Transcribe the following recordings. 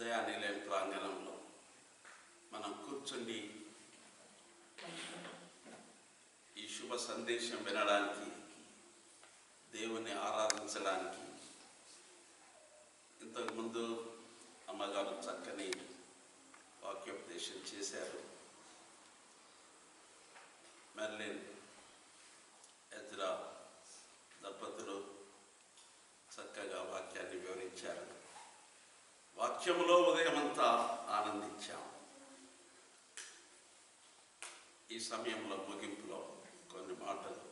దయానిలయం ప్రాంగణంలో మనం కూర్చుండి ఈ శుభ సందేశం వినడానికి దేవుని ఆరాధించడానికి ఇంతకుముందు అమ్మగారు చక్కని వాక్యోపదేశం చేశారు. మెర్లిన్ వాక్యములో ఉదయమంతా ఆనందించాం. ఈ సమయంలో ముగింపులో కొన్ని మాటలు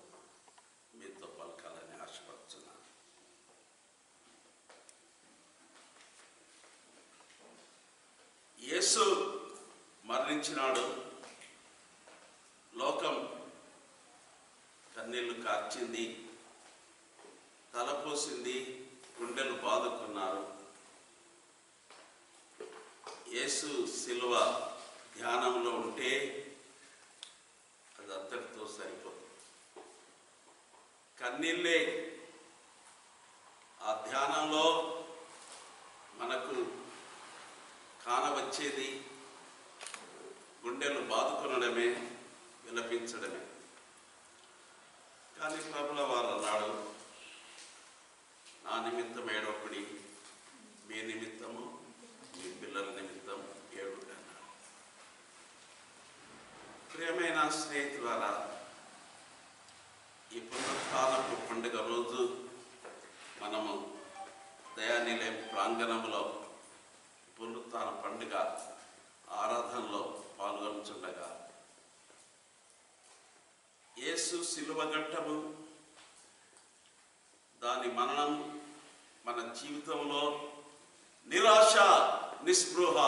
మీతో పలకాలని ఆశపడుతున్నాను యేసు మరణించినాడు. లోకం కన్నీళ్ళు కార్చింది తలపోసింది గుండెలు బాదుకున్నారు. యేసు శిలువ ధ్యానంలో ఉంటే అది అంతటితో సరిపోతుంది కన్నీళ్ళే ఆ ధ్యానంలో మనకు కానవచ్చేది గుండెలు బాదుకొనడమే విలపించడమే. కానీ ప్రభుల వారు అన్నాడు నా నిమిత్తం ఏడొకడి మీ నిమిత్తము మీ పిల్లల నిమిత్తం ఏడు అన్నాడు ప్రియమైన స్నేహితులారా ఈ పునరుత్నపు పండుగ రోజు మనము దయానిలయం ప్రాంగణంలో పునరుత్న పండుగ ఆరాధనలో పాల్గొనుచుండగా యేసు శిలువ ఘట్టము దాని మరణం మన జీవితంలో నిరాశ నిస్పృహ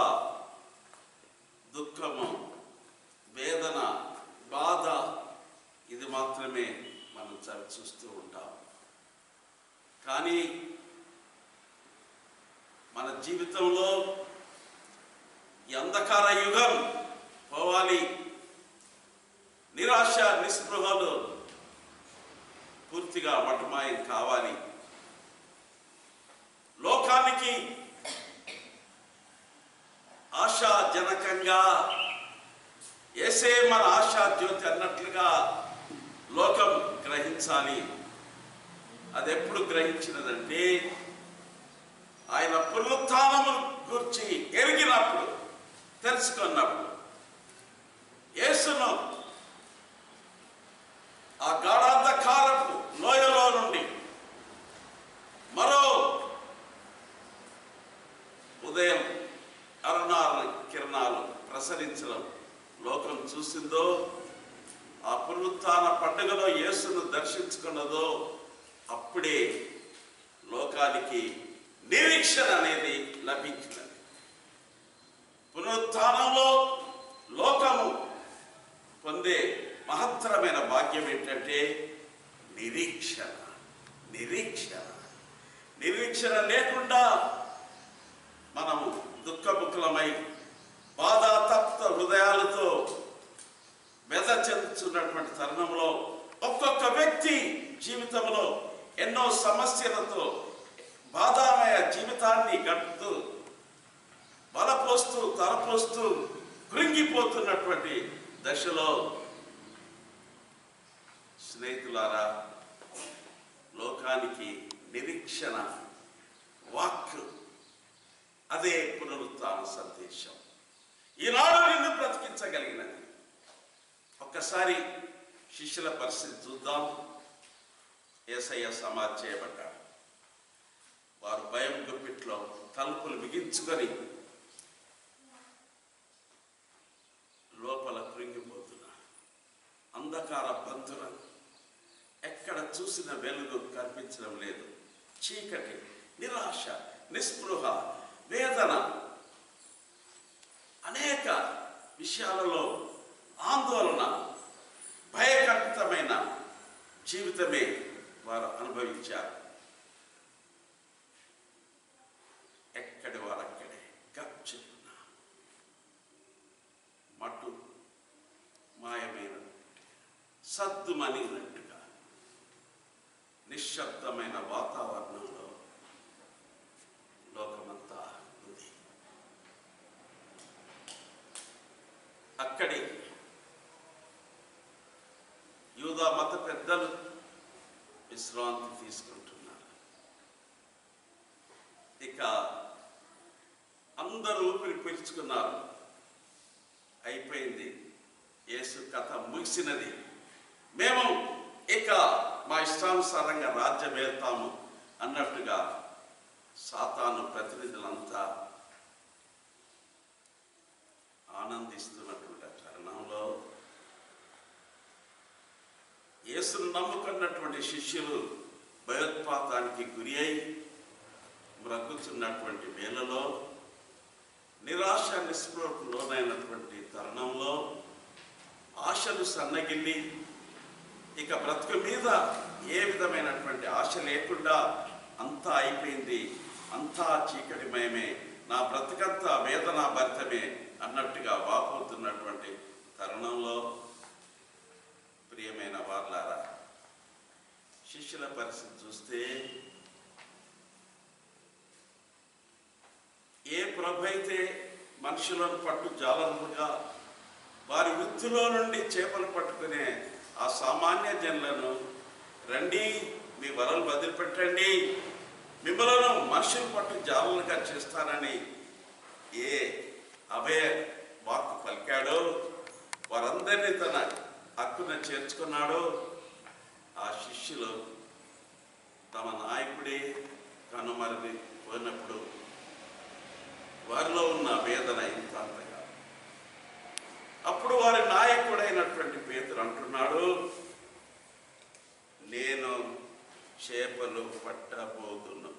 దుఃఖము వేదన బాధ ఇది మాత్రమే మనం చవి చూస్తూ ఉంటాం. కానీ మన జీవితంలో ఈ అంధకార యుగం పోవాలి. నిరాశ నిస్పృహలు పూర్తిగా మటమాయం కావాలి. లోకానికి ఆశాజనకంగా ఏసే మన ఆశా జ్యోతి అన్నట్లుగా లోకం గ్రహించాలి. అది ఎప్పుడు గ్రహించినదంటే ఆయన పునరుత్నము గురించి ఎరిగినప్పుడు తెలుసుకున్నప్పుడు. యేసును ఆ గాఢాంధకారపు లోయలో నుండి మరో ఉదయం అరుణాలు కిరణాలు ప్రసరించడం చూసిందో ఆ పునరుత్న పండుగలో యేసును దర్శించుకున్నదో అప్పుడే లోకానికి నిరీక్షణ అనేది లభించినది. పునరుత్నంలో లోకము పొందే మహత్తరమైన భాగ్యం ఏంటంటే నిరీక్షణ నిరీక్షణ. నిరీక్షణ లేకుండా మనము దుఃఖముఖులమై బాధాతప్త హృదయాలతో మెద చెందుతున్నటువంటి తరుణంలో ఒక్కొక్క వ్యక్తి జీవితంలో ఎన్నో సమస్యలతో బాధామయ జీవితాన్ని గడుపుతూ బలపోస్తూ తలపోస్తూ కృంగిపోతున్నటువంటి దశలో స్నేహితులారా లోకానికి నిరీక్షణ వాక్ అదే పునరుత్న సందేశం. ఈనాడు నిన్ను బ్రతికించగలిగినది. ఒక్కసారి శిష్యుల పరిస్థితి చూద్దాం. ఏసయ్య సమాధి చేయబడ్డాడు. వారు భయం గుప్పిట్లో తలుపులు బిగించుకొని లోపల కృంగిపోతున్నారు. అంధకార బంధున ఎక్కడ చూసిన వెలుగు కనిపించడం లేదు. చీకటి నిరాశ నిస్పృహ వేదన అనేక విషయాలలో ఆందోళన భయకంపితమైన జీవితమే వారు అనుభవించారు. పీల్చుకున్నారు అయిపోయింది. యేసు కథ ముగిసినది. మేము ఇక మా ఇష్టానుసారంగా రాజ్యం వెళ్తాము అన్నట్టుగా సాతాను ప్రతినిధులంతా ఆనందిస్తున్నటువంటి తరుణంలో యేసును నమ్ముకున్నటువంటి శిష్యులు భయోత్పాతానికి గురి అయి మ్రగ్గుతున్నటువంటి వేళలో నిరాశ నిస్పృహకు లోనైనటువంటి తరుణంలో ఆశలు సన్నగిల్లి ఇక బ్రతుకు మీద ఏ విధమైనటువంటి ఆశ లేకుండా అంతా అయిపోయింది అంతా చీకటిమయమే నా బ్రతుకంతా వేదనా భరితమే అన్నట్టుగా వాపోతున్నటువంటి తరుణంలో ప్రియమైన వార్లారా శిష్యుల పరిస్థితి చూస్తే ఏ అయితే మనుషులను పట్టు జాలరులుగా వారి వృత్తిలో నుండి చేపలు పట్టుకునే ఆ సామాన్య జనులను రండి మీ వరలు వదిలిపెట్టండి. మిమ్మలను మనుషులు పట్టు జాలలుగా చేస్తానని ఏ అభయ వాక్కు పలికాడో వారందరినీ తన హక్కున చేర్చుకున్నాడో ఆ శిష్యులు తమ నాయకుడే కనుమరిది పోయినప్పుడు వారిలో ఉన్న వేదన ఇంత అంతగా. అప్పుడు వారి నాయకుడైనటువంటి పేతురు అంటున్నాడు నేను చేపలు పట్టబోతున్నా.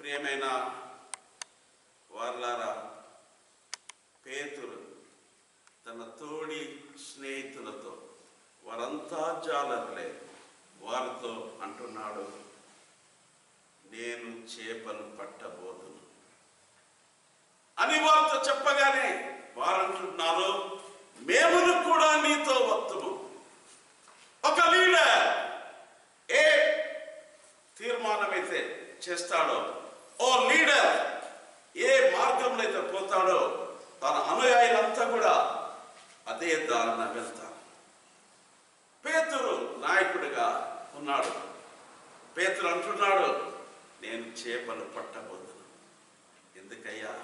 ప్రియమైన వార్లారా పేతురు తన తోడి స్నేహితులతో వారంతా జాలర్లే వారితో అంటున్నాడు నేను చేపలు పట్టబోదును అని వారితో చెప్పగానే వారంటున్నారు మేమును కూడా నీతో వత్తుము. ఒక లీడర్ ఏ తీర్మానం అయితే చేస్తాడో ఓ లీడర్ ఏ మార్గంలో అయితే పోతాడో తన అనుయాయులంతా కూడా అదే దారిన వెళ్తారు. పేతురు నాయకుడిగా ఉన్నాడు. పేతురు అంటున్నాడు నేను చేపలు పట్టబోతున్నా. ఎందుకయ్యా?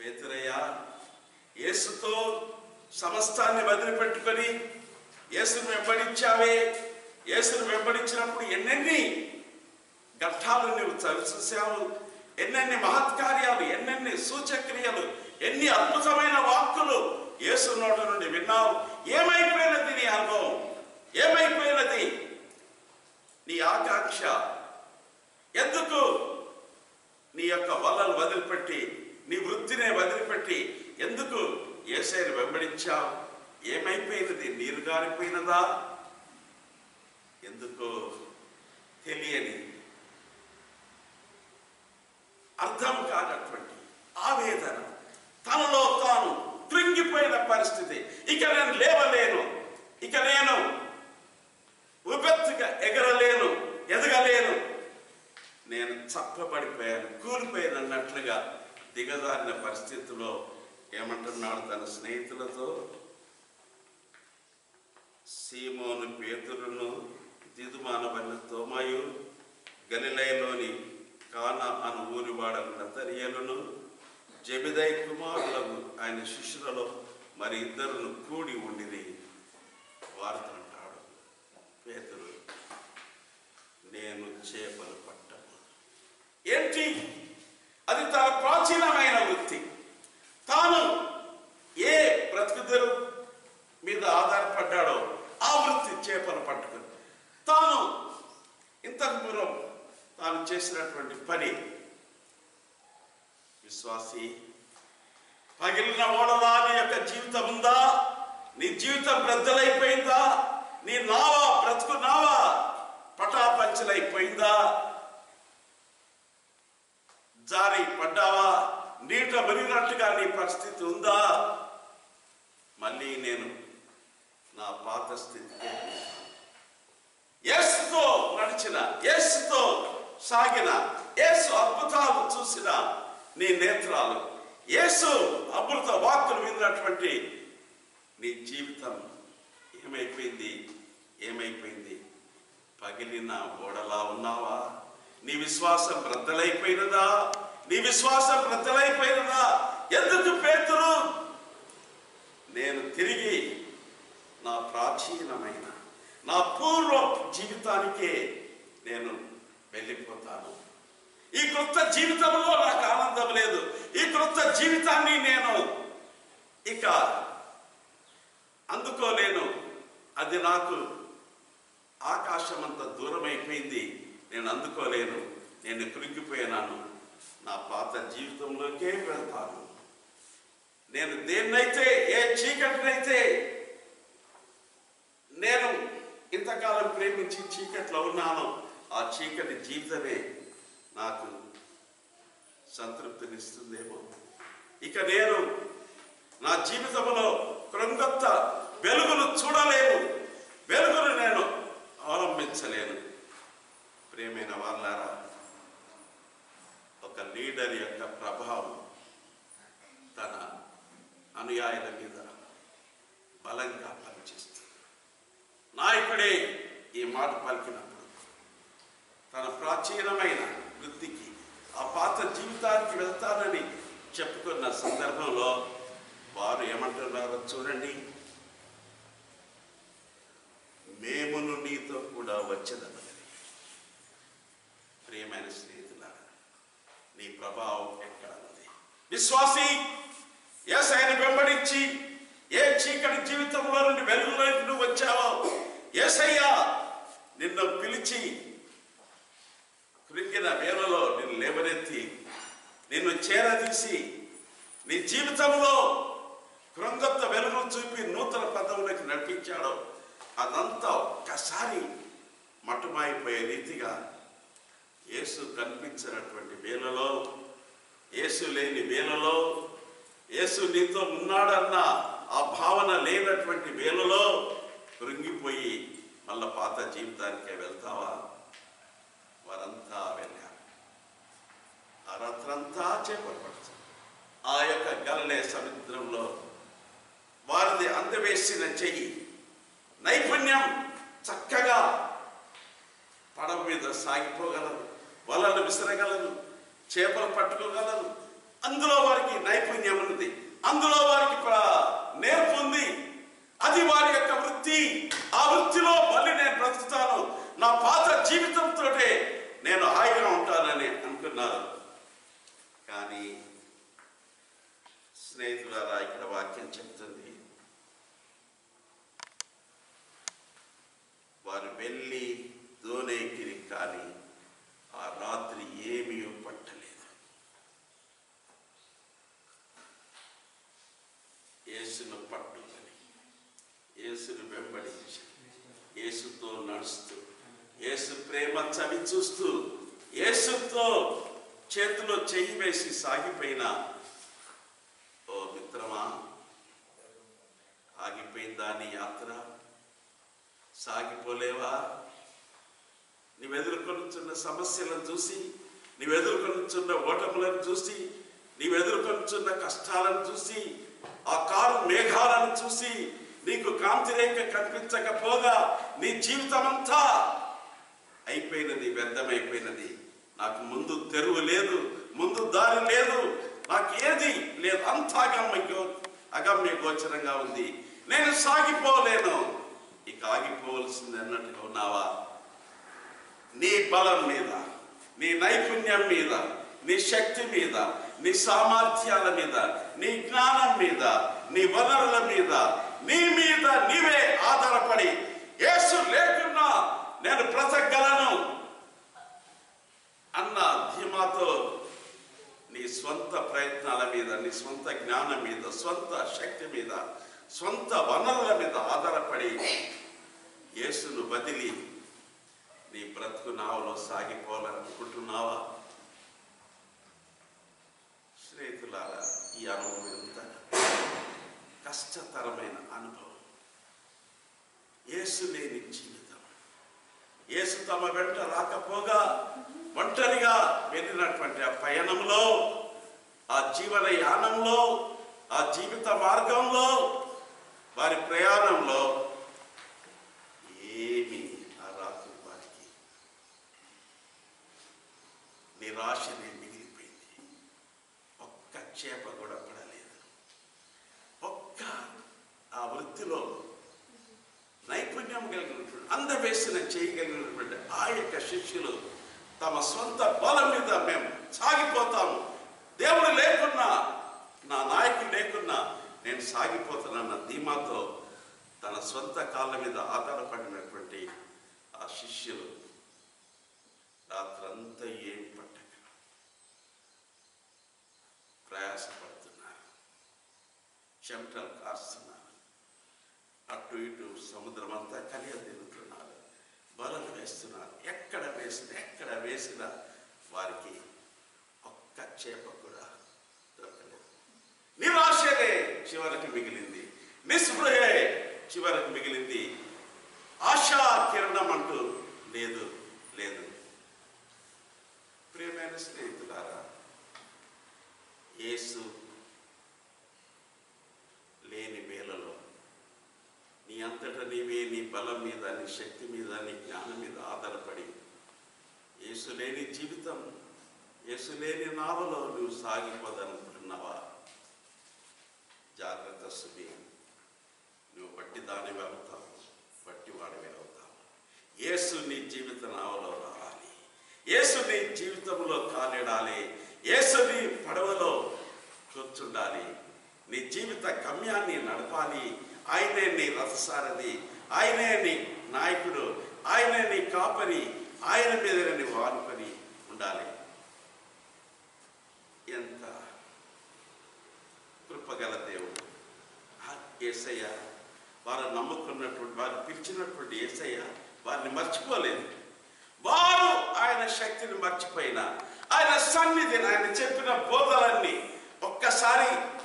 పేతురయ్యా యేసుతో సమస్తాన్ని వదిలిపెట్టుకొని యేసును వెంబడించావే. యేసును వెంబడించినప్పుడు ఎన్నెన్ని ఘట్టాలు నువ్వు చూసావు ఎన్నెన్ని మహత్కార్యాలు ఎన్నెన్ని సూచక్రియలు ఎన్ని అద్భుతమైన వాక్కులు యేసు నోట నుండి విన్నావు. ఏమైపోయినది నీ అనుభవం? ఏమైపోయినది? నీ ఆకాంక్ష ఎందుకు? నీ యొక్క వలలు వదిలిపెట్టి నీ వృత్తినే వదిలిపెట్టి ఎందుకు ఏసైని వెంబడించావు? ఏమైపోయినది నీరు గారిపోయినదా? ఎందుకో? తెలియని అర్థం కానటువంటి ఆవేదన. తనలో తాను కృంగిపోయిన పరిస్థితి. ఇక నేను లేవలేను. ఇక నేను ఉపెత్తుగా ఎగరలేను ఎదగలేను. నేను చప్పబడిపోయాను కూలిపోయాను అన్నట్లుగా దిగజారిన పరిస్థితిలో ఏమంటున్నాడు తన స్నేహితులతో? సీమోను పేతురును దిదుమానబడిన తోమాయు గలిలయలోని కానా అను ఊరి నతరియలను జబిదై కుమారులకు ఆయన శిష్యులలో మరి ఇద్దరును కూడి ఉండిరి వారితో అంటాడు పేతురు నేను చేపలు పట్టను ఏంటి అది తన ప్రాచీనమైన వృత్తి తాను ఏ బ్రతుకుదరు మీద ఆధారపడ్డాడో ఆ వృత్తి చేపలు పట్టుకుని తాను ఇంతకు పూర్వం తాను చేసినటువంటి పని విశ్వాసి పగిలిన ఓడలా నీ యొక్క జీవితం ఉందా నీ జీవితం బ్రద్దలైపోయిందా నీ నావా బ్రతుకు నావా పటాపంచలైపోయిందా జారి పడ్డావా నీట మునిగినట్టుగా నీ పరిస్థితి ఉందా మళ్ళీ నేను నా పాత స్థితికి యేసుతో నడిచిన యేసుతో సాగిన యేసు అద్భుతాలు చూసిన నీ నేత్రాలు యేసు అమృత వాక్కులు విన్నటువంటి నీ జీవితం ఏమైపోయింది ఏమైపోయింది పగిలిన ఓడలా ఉన్నావా నీ విశ్వాసం బ్రద్దలైపోయినదా? నీ విశ్వాసం బ్రద్దలైపోయినదా? ఎందుకు పేతురు? నేను తిరిగి నా ప్రాచీనమైన నా పూర్వ జీవితానికే నేను వెళ్ళిపోతాను. ఈ క్రొత్త జీవితంలో నాకు ఆనందం లేదు. ఈ క్రొత్త జీవితాన్ని నేను ఇక అందుకోలేను. అది నాకు ఆకాశం అంత దూరం అయిపోయింది నేను అందుకోలేను నేను కృంగిపోయినాను నా పాత జీవితంలోకే వెళ్తాను. నేను దేన్నైతే ఏ చీకటినైతే నేను ఇంతకాలం ప్రేమించి చీకట్లో ఉన్నానో ఆ చీకటి జీవితమే నాకు సంతృప్తినిస్తుందేమో. ఇక నేను నా జీవితంలో కృంగొత్త వెలుగును చూడలేను. వెలుగును నేను అవలంబించలేను ప్రేమైన వాళ్ళారా ఒక లీడర్ యొక్క ప్రభావం తన అనుయాయుల మీద బలంగా పనిచేస్తుంది. నాయకుడే ఈ మాట పలికినప్పుడు తన ప్రాచీనమైన వృత్తికి ఆ పాత జీవితానికి వెళ్తానని చెప్పుకున్న సందర్భంలో వారు ఏమంటున్నారో చూడండి. మేమును నీతో కూడా వచ్చేదన్నది ప్రియమైన స్నేహితులారా నీ ప్రభావం ఎక్కడ ఉంది విశ్వాసి ఏసైని వెంబడించి ఏ చీకటి జీవితంలో నుండి వెలుగులోకి నువ్వు వచ్చావో ఏసయ్యా నిన్ను పిలిచి కృంగిన వేళలో నిన్ను లేవనెత్తి నిన్ను చేరదీసి నీ జీవితంలో కృంగత్త వెలుగును చూపి నూతన పదవులకు నడిపించాడో అదంతా ఒక్కసారి మటుమాయిపోయే రీతిగా యేసు కనిపించినటువంటి వేళలో యేసు లేని వేళలో యేసు నీతో ఉన్నాడన్న ఆ భావన లేనటువంటి వేళలో కృంగిపోయి మళ్ళా పాత జీవితానికే వెళ్తావా? వారంతా వెళ్ళారు ఆ రాత్రంతా చేపట్టవచ్చు ఆ యొక్క గల్లే సముద్రంలో వారిది అందవేసిన చెయ్యి నైపుణ్యం చక్కగా పడవ మీద సాగిపోగలరు వలలు విసరగలరు చేపలు పట్టుకోగలరు అందులో వారికి నైపుణ్యం ఉన్నది అందులో వారికి నేర్పు ఉంది. అది వారి యొక్క వృత్తి. ఆ వృత్తిలో మళ్ళీ నేను బ్రతుకుతాను. నా పాత జీవితంతో నేను హాయిగా ఉంటానని అనుకున్నారు. కానీ స్నేహితులారా ఇక్కడ వాక్యం చెప్తుంది. వారు వెళ్ళి దోనేకిరి కానీ ఆ రాత్రి ఏమీ పట్టలేదు. యేసును పట్టుకొని యేసును వెంబడించి యేసుతో నడుస్తూ యేసు ప్రేమ చవి చూస్తూ యేసుతో చేతిలో చెయ్యి వేసి సాగిపోయిన ఓ మిత్రమా ఆగిపోయిందా నీ యాత్ర సాగిపోలేవా? నీవు ఎదుర్కొనుచున్న సమస్యలను చూసి నీవు ఎదుర్కొనుచున్న ఓటములను చూసి నీవు ఎదుర్కొనుచున్న కష్టాలను చూసి ఆ కారు మేఘాలను చూసి నీకు కాంతిరేఖ కనిపించకపోగా నీ జీవితమంతా అయిపోయినది వ్యర్థమైపోయినది. నాకు ముందు తెరువు లేదు ముందు దారి లేదు నాకు ఏది లేదు. అంతా అగమ్య అగమ్య గోచరంగా ఉంది. నేను సాగిపోలేను. ఇక ఆగిపోవలసింది అన్నట్టుగా ఉన్నావా? నీ బలం మీద నీ నైపుణ్యం మీద నీ శక్తి మీద నీ సామర్థ్యాల మీద నీ జ్ఞానం మీద నీ వనరుల మీద నీ మీద నీవే ఆధారపడి యేసు లేకున్నా నేను బ్రతకగలను అన్న ధీమాతో నీ స్వంత ప్రయత్నాల మీద నీ స్వంత జ్ఞానం మీద స్వంత శక్తి మీద స్వంత వనరుల మీద ఆధారపడి యేసును బదిలి నీ బ్రతుకు నావలో సాగిపోవాలనుకుంటున్నావా? స్నేహితులారా ఈ అనుభవం ఎంత కష్టతరమైన అనుభవం. యేసు లేని జీవితం. యేసు తమ వెంట రాకపోగా ఒంటరిగా వెళ్ళినటువంటి ఆ పయనంలో ఆ జీవన యానంలో ఆ జీవిత మార్గంలో వారి ప్రయాణంలో ఏమి ఆ రాత్రి వారికి నిరాశనే మిగిలిపోయింది. ఒక్క చేప కూడా పడలేదు. ఒక్క ఆ వృత్తిలో నైపుణ్యం కలిగినటువంటి అందవేసిన చేయగలిగినటువంటి ఆ యొక్క శిష్యులు తమ సొంత బలం మీద మేము సాగిపోతాము. దేవుడు లేకున్నా నా నాయకుడు లేకున్నా నేను సాగిపోతానన్న ధీమాతో తన సొంత కాళ్ళ మీద ఆధారపడినటువంటి ఆ శిష్యులు రాత్రంతా ఏం ప్రయాసపడుతున్నారు. చెమటలు కాస్తున్నారు. అటు ఇటు సముద్రం అంతా కలియ తిరుగుతున్నారు బలలు వేస్తున్నారు. ఎక్కడ వేసిన ఎక్కడ వేసినా వారికి ఒక్క చేప కూడా దొరకలేదు. నిరాశలే చివరికి మిగిలింది. నిస్పృహే చివరికి మిగిలింది. ఆశా కిరణం అంటూ లేదు లేదు. ప్రియమైన స్నేహితులారా యేసు లేని వేళలో నీ అంతట నీవే నీ బలం మీద నీ శక్తి మీద నీ జ్ఞానం మీద ఆధారపడి యేసు లేని జీవితం యేసు లేని నావలో నువ్వు సాగిపోదనుకుంటున్నావా జాగ్రత్త సుమి. నువ్వు బట్టి దానివి అవుతావు బట్టి వాడివి అవుతావు. యేసు నీ జీవిత నావలో రావాలి. యేసు నీ జీవితంలో కాలిడాలి యేసుని పడవలో కూర్చుండాలి. నీ జీవిత గమ్యాన్ని నడపాలి. ఆయనే నీ రథసారథి. ఆయనే నీ నాయకుడు. ఆయనే నీ కాపరి. ఆయన మీద నీ వానుకొని ఉండాలి. ఎంత కృపగల దేవుడు. ఏసయ్య యేసయ్య వారు నమ్ముకున్నటువంటి వారు పిలిచినటువంటి ఏసయ్య వారిని మర్చిపోలేదు. వారు ఆయన శక్తిని మర్చిపోయినా ఆయన సన్నిధిని ఆయన చెప్పిన బోధలన్నీ ఒక్కసారి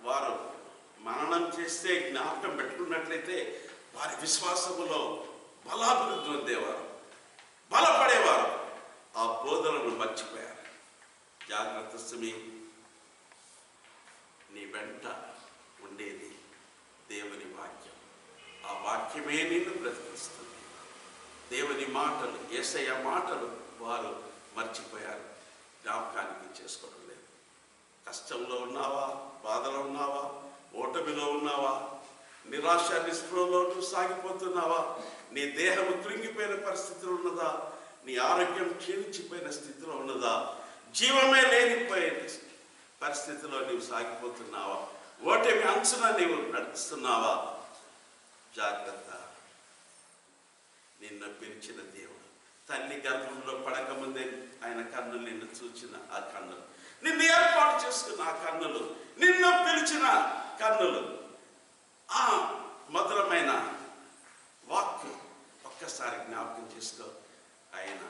వారు మననం చేస్తే జ్ఞాపకం పెట్టుకున్నట్లయితే వారి విశ్వాసములో బలాభివృద్ధి పొందేవారు బలపడేవారు. ఆ బోధనను మర్చిపోయారు. జాగ్రత్త సుమి నీ వెంట ఉండేది దేవుని వాక్యం. ఆ వాక్యమే నిన్ను బ్రతికిస్తుంది దేవుని మాటలు ఏసయ్య మాటలు వారు మర్చిపోయారు. జ్ఞాపకానికి చేసుకోవడం లేదు. కష్టంలో ఉన్నావా? బాధలో ఉన్నావా? ఓటమిలో ఉన్నావా? నిరాశ నిస్పృహలో నువ్వు సాగిపోతున్నావా? నీ దేహము తృంగిపోయిన పరిస్థితిలో ఉన్నదా? నీ ఆరోగ్యం క్షీణించిపోయిన స్థితిలో ఉన్నదా? జీవమే లేనిపోయిన పరిస్థితిలో నీవు సాగిపోతున్నావా? ఓటమి అంచున నీవు నడుస్తున్నావా? జాగ్రత్త. నిన్న పిలిచిన దేవుడు తల్లి గర్భంలో పడకముందే ఆయన కన్నులు నిన్ను చూచిన ఆ కన్నులు. నిన్ను ఏర్పాటు చేసుకున్న ఆ కన్నులు. నిన్ను పిలిచిన కన్నులు. ఆ మధురమైన వాక్యం ఒక్కసారి జ్ఞాపకం చేసుకో. ఆయన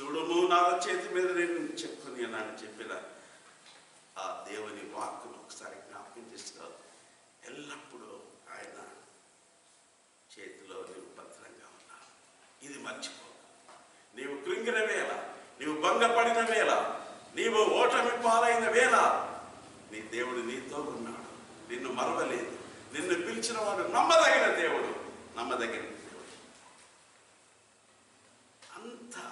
చూడుము నా చేతి మీద నేను చెప్పుకుని అని చెప్పిన ఆ దేవుని వాక్కును ఒకసారి జ్ఞాపకం చేసుకో. ఎల్లప్పుడూ ఆయన చేతిలో నీవు భద్రంగా ఉన్నావు ఇది మర్చిపో. నీవు కృంగిన వేళ నీవు భంగపడిన వేళ నీవు ఓటమి పాలైన వేళ నీ దేవుడు నీతో ఉన్నాడు. నిన్ను మరవలేదు. నిన్ను పిలిచిన వాడు నమ్మదగిన దేవుడు నమ్మదగిన దేవుడు. అంతా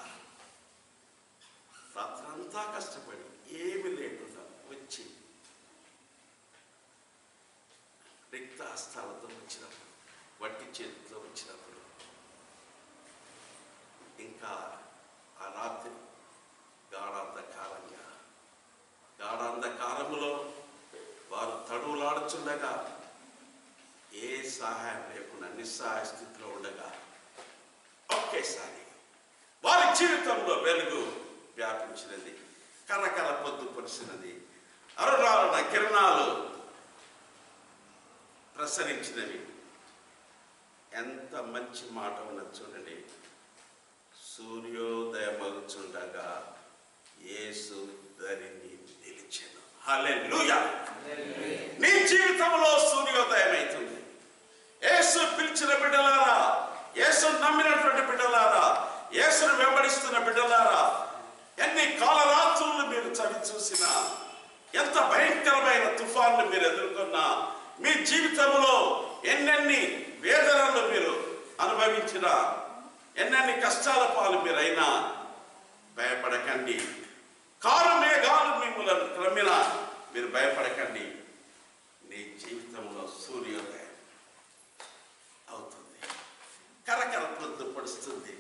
రాత్రంతా కష్టపడి ఏమి లేకుండా వచ్చి. రిక్త హస్తాలతో వచ్చిన వట్టి చేతితో వచ్చినప్పుడు ఇంకా ఆ రాత్రి గాఢాంధకారంగా గాఢాంధకారములో వారు ఉండగా ఏ సహాయం లేకుండా నిస్సహాయ స్థితిలో ఉండగా ఒకేసారి వారి జీవితంలో వెలుగు వ్యాపించినది కనకల పొద్దు పొడిసినది అరుణాలన కిరణాలు ప్రసరించినవి. ఎంత మంచి మాట ఉన్నది చూడండి. సూర్యోదయమగుచుండగా యేసు ధరిని హల్లెలూయా. నీ జీవితంలో సూర్యోదయం అవుతుంది యేసు పిలిచిన బిడ్డలారా యేసు నమ్మినటువంటి బిడ్డలారా యేసును వెంబడిస్తున్న బిడ్డలారా ఎన్ని కాలరాత్రులు మీరు చవి చూసినా ఎంత భయంకరమైన తుఫాన్లు మీరు ఎదుర్కొన్నా మీ జీవితంలో ఎన్నెన్ని వేదనలు మీరు అనుభవించిన ఎన్నెన్ని కష్టాల పాలు మీరైనా భయపడకండి. కారు మేఘాలు మిమ్మల్ని క్రమిన మీరు భయపడకండి. నీ జీవితంలో సూర్యోదయం అవుతుంది. కరకర పొద్దు పొడుస్తుంది.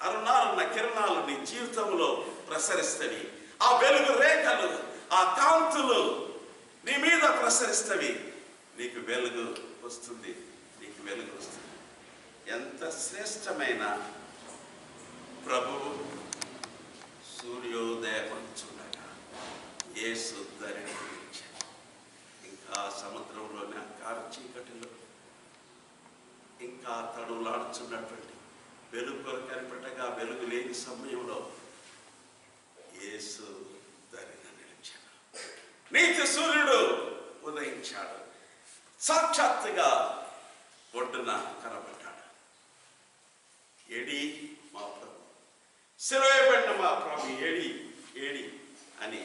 అరుణారుణ కిరణాలు నీ జీవితంలో ప్రసరిస్తవి. ఆ వెలుగు రేఖలు ఆ కాంతులు నీ మీద ప్రసరిస్తవి. నీకు వెలుగు వస్తుంది. నీకు వెలుగు వస్తుంది. ఎంత శ్రేష్టమైన ప్రభువు సూర్యోదయపడుచుండగా ఏసు ధరణి గురించాడు. ఇంకా సముద్రంలోని అంకార చీకటిలో ఇంకా తడులాడుచున్నటువంటి వెలుగు కనిపెట్టగా వెలుగు లేని సమయంలో ఏసు ధరిన నిలిచాడు నీతి సూర్యుడు ఉదయించాడు. సాక్షాత్తుగా ఒడ్డున కనబడ్డాడు. ఎడి మా ప్రభు మా ప్రభు ఏడి ఏడి అని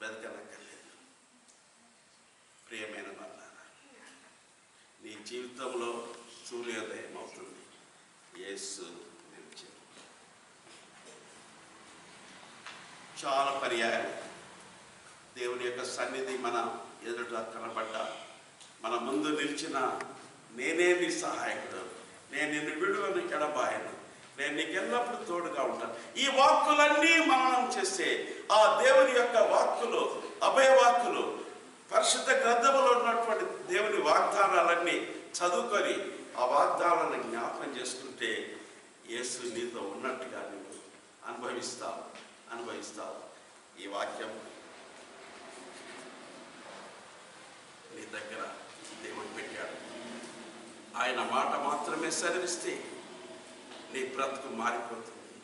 వెతకనక్కర్లేదు ప్రియమైన వాళ్ళ నీ జీవితంలో సూర్యోదయం అవుతుంది. యేసు నిలిచారు చాలా పర్యాయం. దేవుని యొక్క సన్నిధి మన ఎదుట కనబడ్డ మన ముందు నిలిచిన నేనే నీ సహాయకుడు. నేను నిన్ను విడువను ఎడబాయను. నేను నీకు ఎల్లప్పుడూ తోడుగా ఉంటాను. ఈ వాక్కులన్నీ మననం చేస్తే ఆ దేవుని యొక్క వాక్కులు అభయ వాక్కులు పరిశుద్ధ గ్రంథములో ఉన్నటువంటి దేవుని వాగ్దానాలన్నీ చదువుకొని ఆ వాగ్దానాలను జ్ఞాపకం చేసుకుంటే యేసు నీతో ఉన్నట్టుగా నువ్వు అనుభవిస్తావు అనుభవిస్తావు. ఈ వాక్యం నీ దగ్గర దేవుడు పెట్టాడు. ఆయన మాట మాత్రమే సరిస్తే నీ బ్రతుకు మారిపోతుంది.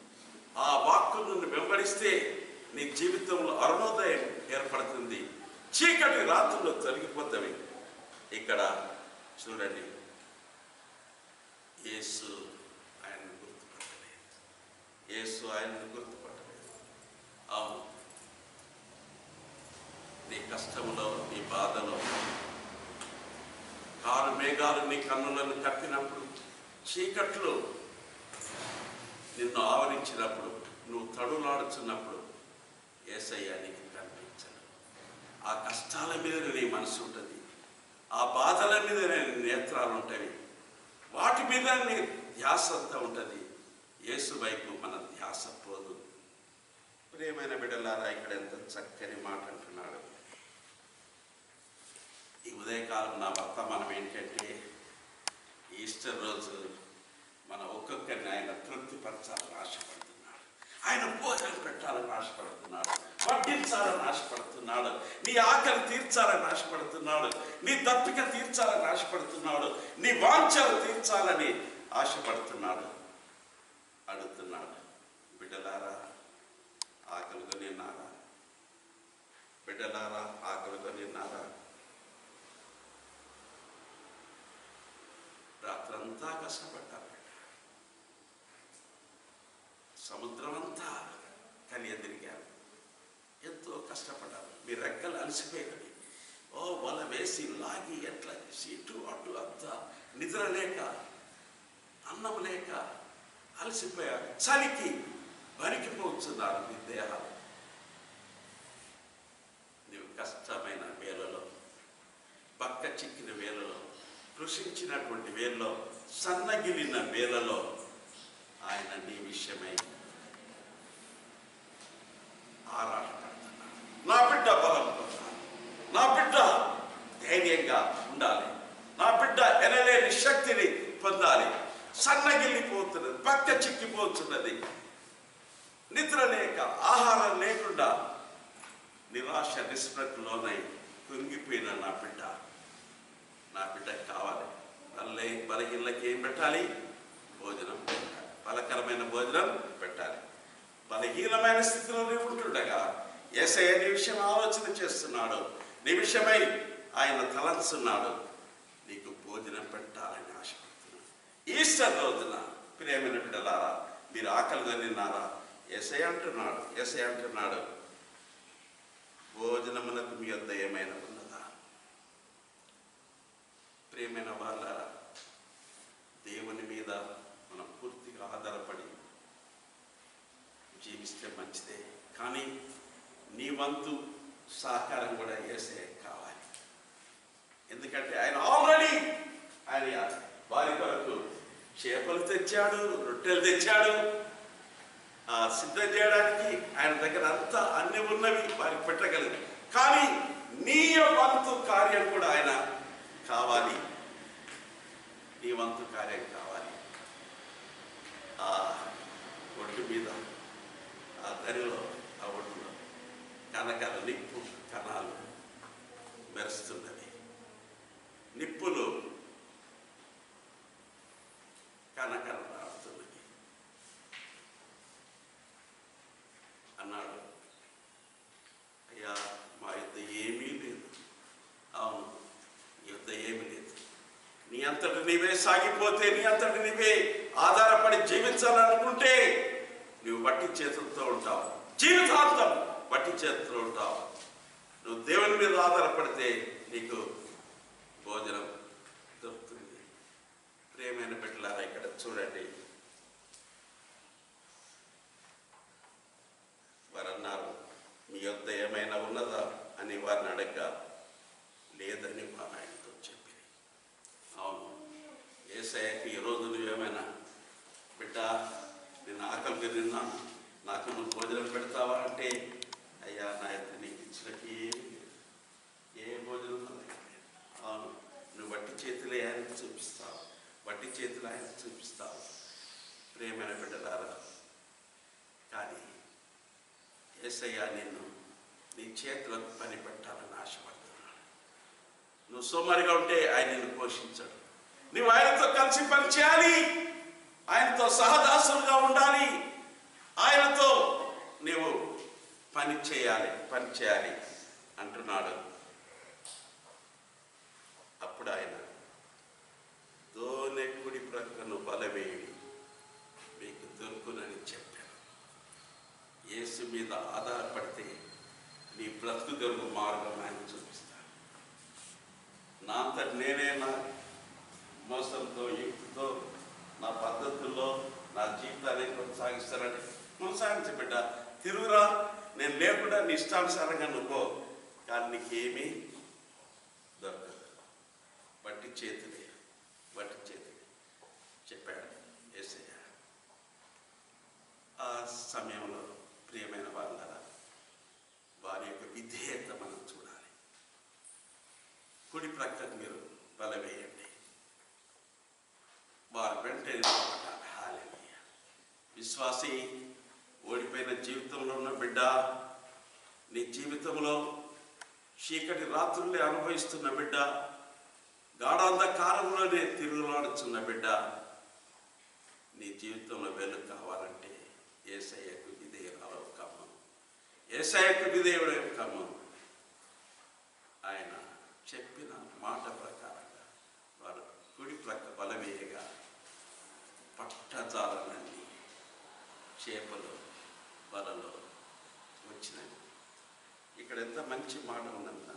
ఆ వాక్కు నిన్ను వెంబడిస్తే నీ జీవితంలో అరుణోదయం ఏర్పడుతుంది. చీకటి రాత్రుల్లో తొలగిపోతావి. ఇక్కడ చూడండి. యేసు ఆయన గుర్తుపట్టలేదు. యేసు ఆయనను గుర్తుపట్టలేదు. అవును. నీ కష్టంలో నీ బాధలో కారు మేఘాలు నీ కన్నులను కప్పినప్పుడు చీకట్లు నిన్ను ఆవరించినప్పుడు నువ్వు తడులాడుచున్నప్పుడు ఏసయ్య నీకు కనిపించడు ఆ కష్టాల మీద నీ మనసు ఉంటుంది. ఆ బాధల మీద నేను నేత్రాలు ఉంటాయి. వాటి మీద నీ ధ్యాస అంతా ఉంటుంది. యేసు వైపు మన ధ్యాస పోదు. ప్రియమైన బిడ్డలారా ఇక్కడ ఎంత చక్కని మాట అంటున్నాడు. ఉదయకాలం నా వర్తమానం ఏంటంటే ఈస్టర్ రోజు మన ఒక్కొక్కరిని ఆయన తృప్తిపరచాలని ఆశపడుతున్నాడు. ఆయన భోజనం పెట్టాలని ఆశపడుతున్నాడు. వడ్డించాలని ఆశపడుతున్నాడు. నీ ఆకలి తీర్చాలని ఆశపడుతున్నాడు. నీ దప్పిక తీర్చాలని ఆశపడుతున్నాడు. నీ వాంఛలు తీర్చాలని ఆశపడుతున్నాడు. అడుగుతున్నాడు బిడ్డలారా ఆకలితో నిన్నారా? బిడ్డలారా ఆకలితో నిన్నారా రాత్రంతా కష్టపడ్డారు సముద్రం అంతా కలియ తిరిగారు ఎంతో కష్టపడ్డారు మీ రెక్కలు అలసిపోయినవి ఓ వల వేసి లాగి ఎట్లా చేసి ఇటు అటు అంతా నిద్ర లేక అన్నం లేక అలసిపోయారు చలికి వణికిపోతున్నారు మీ దేహాలు. నీవు కష్టమైన వేళలో పక్క చిక్కిన వేలలో కృషించినటువంటి వేలలో సన్నగిలిన వేలలో ఆయన నీ విషయమై ఆరాటపడుతున్నాడు నా బిడ్డ బలం నా బిడ్డ ధైర్యంగా ఉండాలి. నా బిడ్డ ఎనలేని శక్తిని పొందాలి. సన్నగిల్లిపోతున్నది పక్క చిక్కిపోతున్నది. నిద్ర లేక ఆహారం లేకుండా నిరాశ నిస్పృహలోనై కుంగిపోయిన నా బిడ్డ. నా బిడ్డకి కావాలి. మళ్ళీ బలహీనలకి ఏం పెట్టాలి? భోజనం పెట్టాలి. బలకరమైన భోజనం పెట్టాలి. బలహీనమైన స్థితిలో ఉంటుండగా ఎస్ఐ విషయం ఆలోచన చేస్తున్నాడు. నిమిషమై ఆయన తలంచున్నాడు. నీకు భోజనం పెట్టాలని ఆశపడుతున్నాడు ఈస్టర్ రోజున ప్రేమైన బిడ్డలారా మీరు ఆకలిగా నిన్నారా ఎసై అంటున్నాడు ఎసై అంటున్నాడు భోజనమునకు మీ వద్ద ఏమైనా ఉన్నదా? ప్రేమైన వాళ్ళ దేవుని మీద మనం పూర్తిగా ఆధారపడి జీవిస్తే మంచిదే. కానీ నీ వంతు సహకారం కూడా వేసే కావాలి. ఎందుకంటే ఆయన ఆల్రెడీ ఆయన వారి కొరకు చేపలు తెచ్చాడు రొట్టెలు తెచ్చాడు. ఆ, సిద్ధం చేయడానికి ఆయన దగ్గర అంతా అన్ని ఉన్నవి వారికి పెట్టగలదు కానీ నీ వంతు కార్యం కూడా ఆయన కావాలి. నీ వంతు కార్యం కావాలి. ఆ ఒడ్డు మీద ఆ దరిలో కనకల నిప్పు కణాలు మెరుస్తున్నవి. నిప్పులు కనకనలాడుతున్నవి అన్నాడు. అయ్యా మా యుద్ధ ఏమీ లేదు. అవును యుద్ధ ఏమీ లేదు. నీ అంతటి నీవే సాగిపోతే నీ అంతటి నీవే ఆధారపడి జీవించాలనుకుంటే నువ్వు వట్టి చేతులతో ఉంటావు. జీవితాంతం వట్టి చేతులతో ఉంటావు. నువ్వు దేవుని మీద ఆధారపడితే నీకు భోజనం దొరుకుతుంది. ప్రేమైన బిడ్డలారా ఇక్కడ చూడండి. వారు అన్నారు మీ వద్ద ఏమైనా ఉన్నదా? అని వారిని అడగగా లేదని వారు ఆయనతో చెప్పి అవును. ఏసయ్యకి ఈరోజు నువ్వేమైనా బిడ్డ నేను ఆకలి తిన్నాను. నాకు నువ్వు భోజనం పెడతావా? అంటే అయ్యా నా యొక్క నీకు ఇచ్చినకి ఏమీ ఏ భోజనం అవును నువ్వు వట్టి చేతులే ఆయనకు చూపిస్తావు వట్టి చేతులు ఆయనకు చూపిస్తావు ప్రేమైన బిడ్డలారా కానీ ఏసయ్యా నిన్ను నీ చేతులకు పని పెట్టాలని ఆశపడుతున్నాను నువ్వు సోమరిగా ఉంటే ఆయన నిన్ను పోషించడు నువ్వు ఆయనతో కలిసి పని చేయాలి ఆయనతో సహదాసులుగా ఉండాలి ఆయనతో నీవు పని చేయాలి పని చేయాలి అంటున్నాడు. అప్పుడు ఆయన దోనె కుడి ప్రక్కను బలవేయుడి మీకు దొరుకునని చెప్పాను. యేసు మీద ఆధారపడితే నీ బ్రతుకు దొరుకు మార్గం ఆయన చూపిస్తాను నా అంతటి నేనే నా మోసంతో యుక్తితో నా పద్ధతుల్లో నా జీవితాన్ని కొనసాగిస్తానని కొనసాగించి బిడ్డ తిరుగురా నేను లేకుండా నీ ఇష్టానుసారంగా నువ్వు కానీ నీకేమీ దొరకదు. వట్టి చేతిని వట్టి చేతిని చెప్పాడు ఏసయ్య. ఆ సమయంలో ప్రియమైన వాళ్ళ వారి యొక్క విధేయత మనం చూడాలి. కుడి ప్రక్కకు మీరు బలవేయండి వారు వెంటనే నిలబడ్డారు. హల్లెలూయా. విశ్వాసి ఓడిపోయిన జీవితంలో ఉన్న బిడ్డ నీ జీవితంలో చీకటి రాత్రులే అనుభవిస్తున్న బిడ్డ గాఢాంధకారంలోనే తిరుగులాడుచున్న బిడ్డ నీ జీవితంలో వెలుగు కావాలంటే ఏసయ్యకు విధేయురాలు కమ్మం ఏసయ్యకు విధేయుడు కమ్మం ఆయన చెప్పిన మాట ప్రకారంగా వారు కుడి ప్రక్క బలవేయగా పట్టజాలనన్నీ చేపలు వలలో వచ్చినాయి. ఇక్కడ ఎంత మంచి మాట ఉన్నందున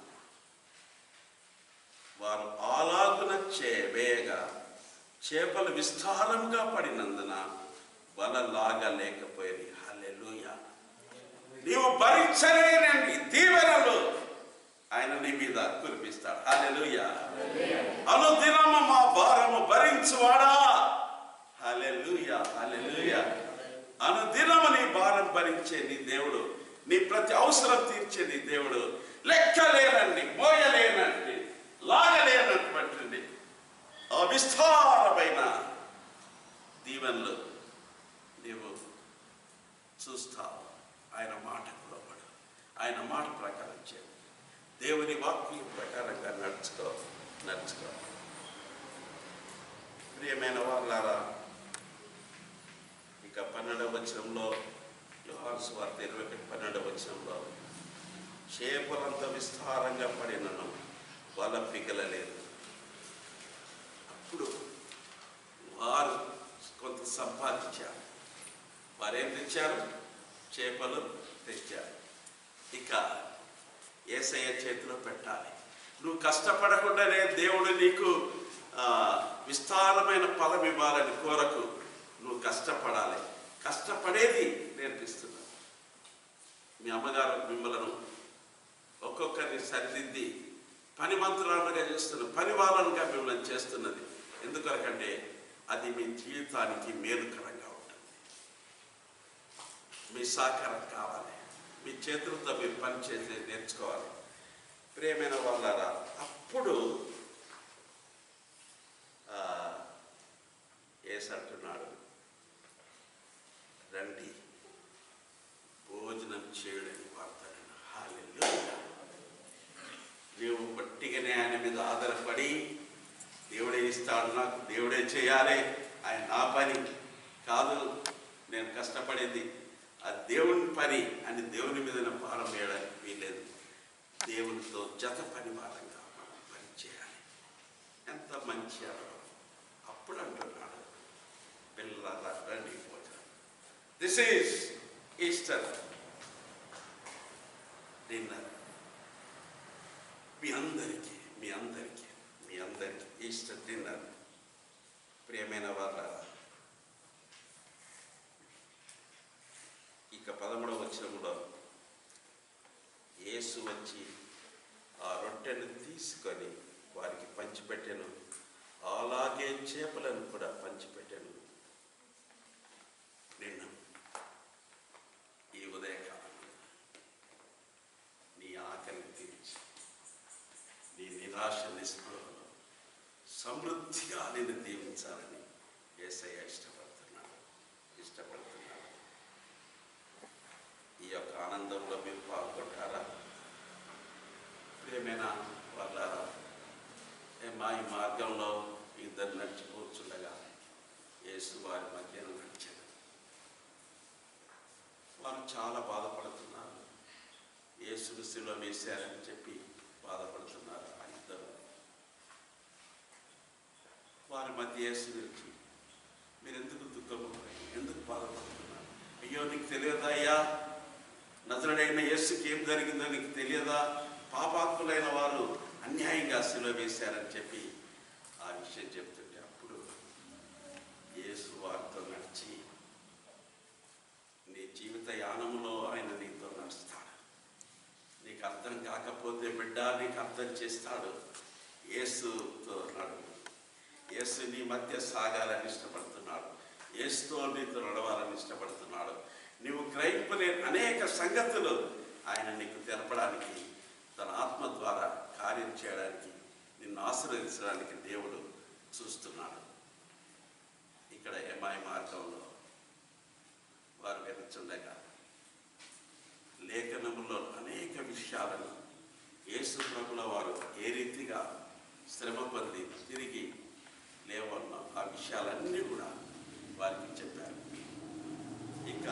వారు ఆలాగున చే చేపలు విస్తారంగా పడినందున వల లాగలేకపోయింది హలెలుయ నీవు భరించలేనండి దీవెనలు ఆయన నీ మీద కురిపిస్తాడు. హలెలుయ అనుదినము మా భారము భరించువాడా? హలెలుయ హలెలుయ అనుదినము నీ భారం భరించే నీ దేవుడు. నీ ప్రతి అవసరం తీర్చే నీ దేవుడు. లెక్కలేనండి మోయలేనండి లాగలేనటువంటి అవిస్తారమైన దీవెనలు నీవు చూస్తావు. ఆయన మాటకు లోబడు ఆయన మాట ప్రకారం చేయండి దేవుని వాక్యం ప్రకారంగా నడుచుకో నడుచుకో. ప్రియమైన వాళ్ళారా ఇక పన్నెండవ వచనంలో యోహాను వార్త ఇరవై ఒకటి పన్నెండవ వచనంలో చేపలంత విస్తారంగా పడినను వాళ్ళ పిగలలేదు అప్పుడు వారు కొంత సంపాదించారు. వారేం తెచ్చారు? చేపలు తెచ్చారు. ఇక ఏసయ్య చేతిలో పెట్టాలి. నువ్వు కష్టపడకుండానే దేవుడు నీకు విస్తారమైన ఫలం ఇవ్వాలని కోరకు నువ్వు కష్టపడాలి. కష్టపడేది నేర్పిస్తున్నాను మీ అమ్మగారు మిమ్మలను ఒక్కొక్కరిని సరిదిద్ది పని మంత్రాలుగా చేస్తున్న పని వాళ్ళనుగా మిమ్మల్ని చేస్తున్నది. ఎందుకొరకంటే అది మీ జీవితానికి మేలుకరంగా ఉంటుంది. మీ సహకారం కావాలి. మీ చేతులతో మీరు పని చేసి నేర్చుకోవాలి. ప్రేమైన వాళ్ళారా అప్పుడు ఏసంటున్నాడు. రండి. భోజనం చేయడని వార్తలను. హాలెల్లు నీవు పట్టిగానే ఆయన మీద ఆధారపడి దేవుడే ఇస్తాడు నాకు దేవుడే చేయాలి. ఆయన నా పని. కాదు నేను కష్టపడేది. ఆ దేవుని పని అని దేవుని మీద భారం వేయడానికి వీలేదు దేవునితో జత పని భారంగా మనం పని చేయాలి. ఎంత మంచి అప్పుడు అంటున్నాడు పిల్లల దిస్ is ఈస్టర్ డిన్నర్ మీ అందరికీ మీ అందరికీ మీ అందరికీ ఈస్టర్ డిన్నర్ ప్రియమైన వాళ్ళ ఇక పదమూడవ కూడా యేసు వచ్చి ఆ రొట్టెను తీసుకొని వారికి పంచిపెట్టాను. అలాగే చేపలను కూడా పంచిపెట్టాను. నిన్న ఈ ఉదయకాలం నీ ఆకలిని తీర్చి నీ నిరాశ నిస్పృహలో సమృద్ధిగా నేను దీవించాలని ఏసయ్య ఇష్టపడుతున్నాడు. ఇష్టపడుతున్నాడు. ఈ యొక్క ఆనందంలో మీరు పాల్గొంటారా? ప్రియమైన వాళ్ళ మా ఈ మార్గంలో ఇద్దరు నడిచి కూర్చుండగా యేసు వారి మధ్యన నడిచారు వారు చాలా బాధపడుతున్నారు. యేసును శిలో వేశారని చెప్పి బాధపడుతున్నారు ఆ ఇద్దరు వారి మధ్య యేసు నిలిచి. మీరు ఎందుకు దుఃఖపడుతున్నారు? ఎందుకు బాధపడుతున్నారు? అయ్యో నీకు తెలియదా అయ్యా? నజరుడైన యేసుకి ఏం జరిగిందో నీకు తెలియదా? పాపాత్ములైన వారు అన్యాయంగా శిలో వేశారని చెప్పి ఆ విషయం చెప్తుంటే అప్పుడు యేసు వారితో నడిచి నీ జీవిత యానములో ఆయన నీతో నడుస్తాడు. నీకు అర్థం కాకపోతే బిడ్డ నీకు అర్థం చేస్తాడు. యేసుతో నడు యేసు నీ మధ్య సాగాలని ఇష్టపడుతున్నాడు. యేసుతో నీతో నడవాలని ఇష్టపడుతున్నాడు. నీవు గ్రహింపలే అనేక సంగతులు ఆయన నీకు తెలపడానికి తన ఆత్మ ద్వారా కార్యం చేయడానికి నిన్ను ఆశీర్వదించడానికి దేవుడు చూస్తున్నాడు. ఇక్కడ ఎంఐ మార్గంలో వారు వెళ్తుండగా లేఖనములో అనేక విషయాలను యేసు ప్రభుల వారు ఏ రీతిగా శ్రమ పొంది తిరిగి లేవన్న ఆ విషయాలన్నీ కూడా వారికి చెప్పారు. ఇక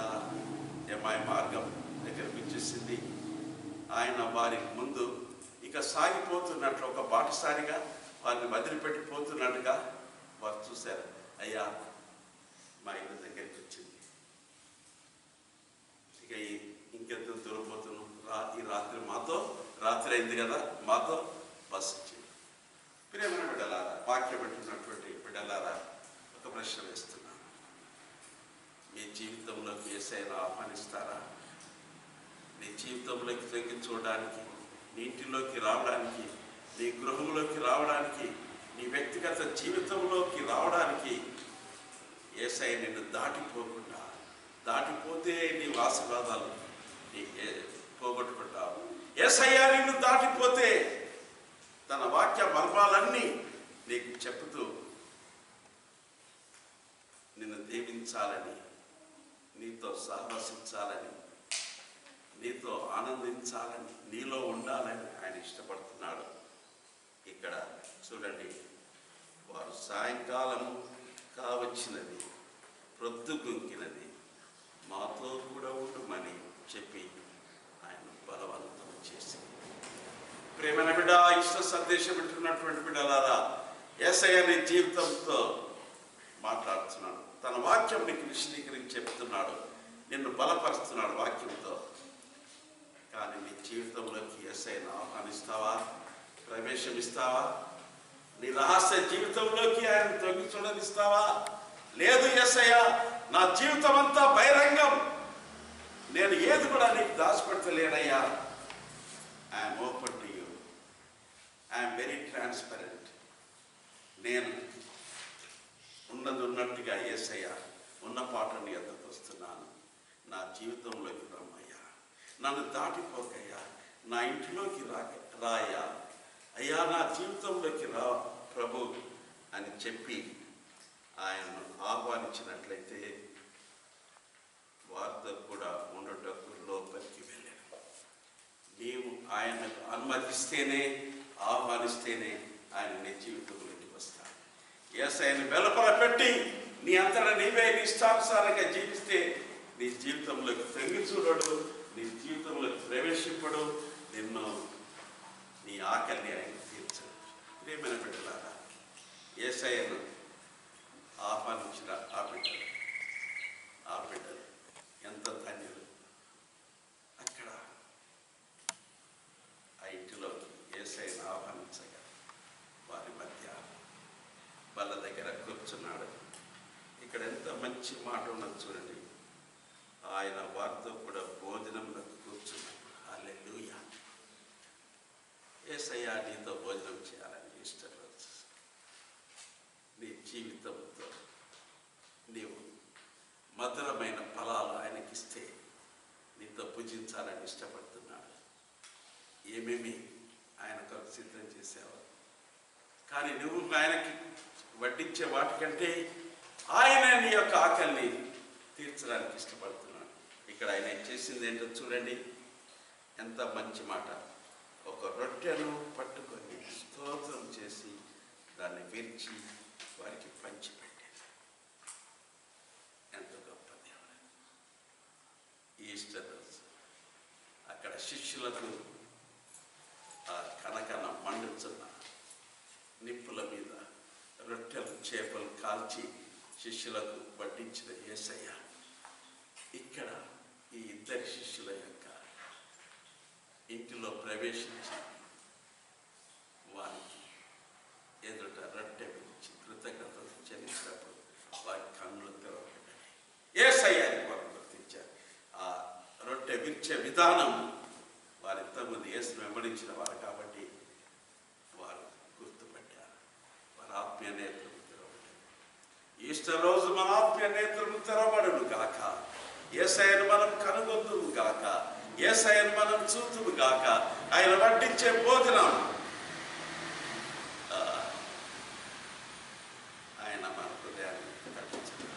ఎమ్మాయి మార్గం దగ్గరికి వచ్చేసింది. ఆయన వారికి ముందు ఇక సాగిపోతున్నట్లు ఒక బాటసారిగా వారిని వదిలిపెట్టిపోతున్నట్టుగా వారు చూశారు. అయ్యా మా ఇల్లు దగ్గరికి వచ్చింది. ఇక ఈ- ఇంకెంత దూరం పోతున్నాం రా ఈ రాత్రి మాతో రాత్రి అయింది కదా మాతో బస్ వచ్చింది ప్రేమన బిడ్డలారా వాక్యం అంటున్నటువంటి బిడ్డలారా ఒక ప్రశ్న వేస్తున్నాను. మీ జీవితంలోకి ఏసైనా ఆహ్వానిస్తారా? నీ జీవితంలోకి తగ్గి చూడడానికి నీ ఇంటిలోకి రావడానికి నీ గృహంలోకి రావడానికి నీ వ్యక్తిగత జీవితంలోకి రావడానికి ఏసై నిన్ను దాటిపోకుండా దాటిపోతే నీ ఆశీర్వాదాలు నీ ఏ- పోగొట్టుకుంటావు. ఏసయ్యా నిన్ను దాటిపోతే తన వాక్య బలపాలన్నీ నీకు చెబుతూ నిన్ను దీవించాలని నీతో సహవసించాలని నీతో ఆనందించాలని నీలో ఉండాలని ఆయన ఇష్టపడుతున్నాడు. ఇక్కడ చూడండి వారు సాయంకాలము కావచ్చినది ప్రొద్దుగుంకినది. మాతో కూడా ఉండమని చెప్పి ఆయన బలవంతం ప్రేమైన బిడ్డ ఇష్ట సందేశం వింటున్నటువంటి బిడ్డలారా ఏసయ్య నీ జీవితంతో మాట్లాడుతున్నాడు. తన వాక్యం నీకు విశదీకరించి చెప్తున్నాడు. నిన్ను బలపరుస్తున్నాడు వాక్యంతో. కానీ నీ జీవితంలోకి ఏసైనా ఆహ్వానిస్తావా? ప్రవేశం ఇస్తావా నీ రహస్య జీవితంలోకి ఆయన తొంగి చూడనిస్తావా? లేదు ఎస్ఐయా నా జీవితం అంతా బహిరంగం. నేను ఏది కూడా నీకు దాచిపెడతలేనయ్యా. I'm open I'm very transparent నేను ఉన్నది ఉన్నట్టుగా ఏసయ్యా ఉన్న పాటని ఎద్దకు వస్తున్నాను నా జీవితంలోకి రమ్మయ్యా. నన్ను దాటిపోకయ్యా. నా ఇంటిలోకి రా రాయ్యా. అయ్యా నా జీవితంలోకి రా ప్రభు అని చెప్పి ఆయన్ను ఆహ్వానించినట్లయితే వార్త కూడా ఉండటకు లోపలికి వెళ్ళాడు నీవు ఆయనకు అనుమతిస్తేనే ఆహ్వానిస్తేనే ఆయన నీ జీవితంలోకి వస్తాడు. ఏసైని వెలుపల పెట్టి నీ అంతటా నీవే నీ ఇష్టానుసారంగా జీవిస్తే నీ జీవితంలోకి తొంగి చూడడు నీ జీవితంలోకి ప్రవేశింపడు నిన్ను నీ ఆకలిని ఆయన తీర్చడు. ప్రేమైన బిడ్డలారా ఏసయ్యను ఆహ్వానించిన ఆ బిడ్డలు ఆ బిడ్డలు ఎంత ధన్యులు అక్కడ ఆ ఇంటిలో ఏసైను ఆహ్వానించగా వారి మధ్య వాళ్ళ దగ్గర కూర్చున్నాడు ఇక్కడ ఎంత మంచి మాట ఉన్నది చూడండి. ఆయన వారితో కూడా భోజనంలో కూర్చున్నాడు. హల్లెలూయా. ఏసయ్యా నీతో భోజనం చేయాలని ఇష్టం నీ జీవితంతో నీవు మధురమైన ఫలాలు ఆయనకిస్తే నీతో పూజించాలని ఇష్టపడుతున్నాడు. ఏమేమి ఆయన కొరకు సిద్ధం చేసావు. కానీ నువ్వు ఆయనకి వడ్డించే వాటికంటే ఆయన నీ యొక్క ఆకలిని తీర్చడానికి ఇష్టపడుతున్నాడు. ఇక్కడ ఆయన చేసింది ఏంటో చూడండి. ఎంత మంచి మాట. ఒక రొట్టెను పట్టుకొని స్తోత్రం చేసి దాన్ని విరిచి వారికి పంచిపెట్టాడు. ఎంత గొప్ప దేవుడు. ఈస్టర్ రోజు అక్కడ శిష్యులకు ఆ కనకన మండుతున్న నిప్పుల మీద రొట్టెలు చేపలు కాల్చి శిష్యులకు వడ్డించిన యేసయ్య ఇక్కడ ఈ ఇద్దరి శిష్యుల యొక్క ఇంటిలో ప్రవేశించి వారికి ఎదుట రొట్టె విరిచి కృతజ్ఞతలు చెల్లించినప్పుడు వారి కన్నులు తెరవబడ్డాయి ఏసయ్యాన్ని వారు గుర్తించారు ఆ రొట్టె విరిచే విధానం వారు ఇంతకుముందు యేసు వెంబడించిన వారు కాబట్టి వారు గుర్తుపట్టారు వారి ఆత్మీయ నేత్రం తెరవబడ్డారు ఈస్టర్ రోజు మన ఆత్మీయ నేత్రము తెరవబడును గాక ఏసైను మనం కనుగొందుము గాక. ఏసైను మనం చూతుము గాక. ఆయన వడ్డించే భోజనం ఆ, ఆయన మన హృదయాన్ని కట్టించారు